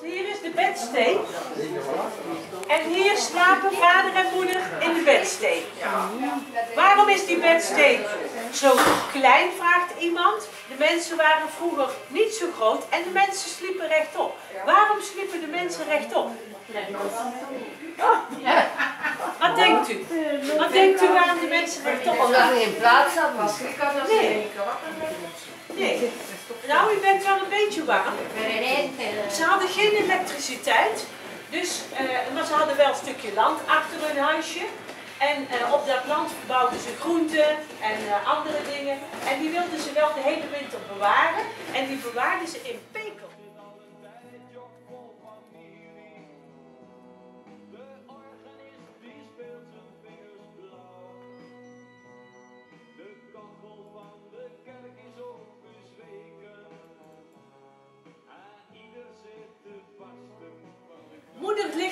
de bedstee. En hier slapen vader en moeder in de bedstee. Waarom is die bedstee zo klein, vraagt iemand. De mensen waren vroeger niet zo groot en de mensen sliepen rechtop. Waarom sliepen de mensen rechtop? Wat denkt u? Wat denkt u waarom de mensen rechtop Omdat er geen plaats had. Nee. Nee. Nou, u bent wel een beetje warm. Ze hadden geen elektriciteit, dus, eh, maar ze hadden wel een stukje land achter hun huisje. En eh, op dat land verbouwden ze groenten en eh, andere dingen. En die wilden ze wel de hele winter bewaren. En die bewaarden ze in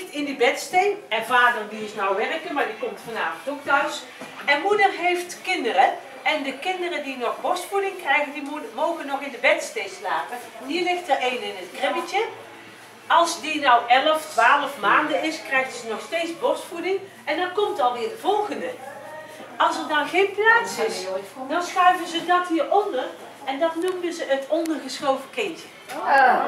ligt in die bedsteen en vader die is nou werken, maar die komt vanavond ook thuis. En moeder heeft kinderen. En de kinderen die nog borstvoeding krijgen, die mo- mogen nog in de bedsteen slapen. Hier ligt er één in het kribbetje. Als die nou 11, 12 maanden is, krijgt ze nog steeds borstvoeding. En dan komt alweer de volgende. Als er dan geen plaats is, dan schuiven ze dat hieronder. En dat noemden ze het ondergeschoven kindje. Ja,